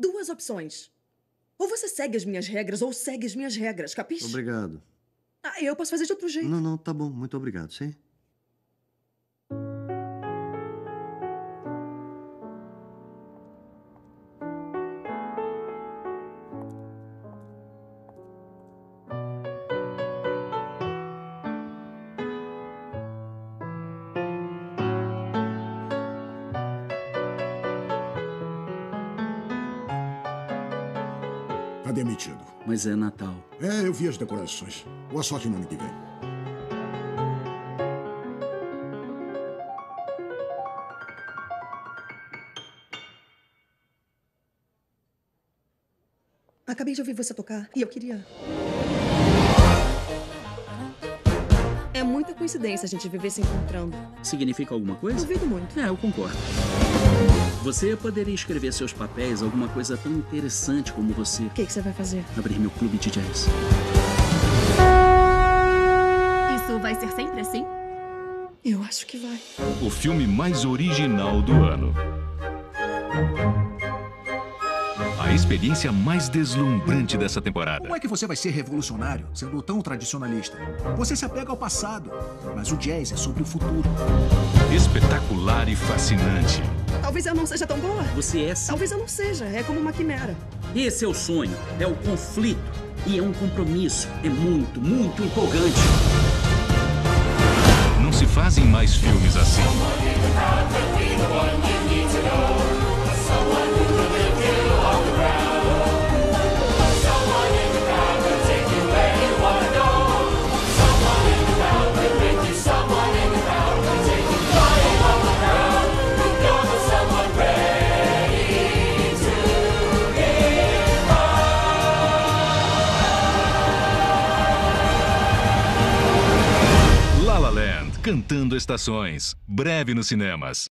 duas opções. Ou você segue as minhas regras, ou segue as minhas regras, capiche? Obrigado. Ah, eu posso fazer de outro jeito. Não, não, tá bom. Muito obrigado, sim? Demitido. Mas é Natal. É, eu vi as decorações. Boa sorte no ano que vem. Acabei de ouvir você tocar e eu queria. É muita coincidência a gente viver se encontrando. Significa alguma coisa? Duvido muito. É, eu concordo. Você poderia escrever seus papéis alguma coisa tão interessante como você. O que, que você vai fazer? Abrir meu clube de jazz. Isso vai ser sempre assim? Eu acho que vai. O filme mais original do ano. A experiência mais deslumbrante dessa temporada. Como é que você vai ser revolucionário sendo tão tradicionalista? Você se apega ao passado, mas o jazz é sobre o futuro. Espetacular e fascinante. Talvez eu não seja tão boa. Você é sim. Talvez eu não seja. É como uma quimera. Esse é o sonho. É o conflito. E é um compromisso. É muito, muito empolgante. Não se fazem mais filmes assim. Land, cantando estações. Breve nos cinemas.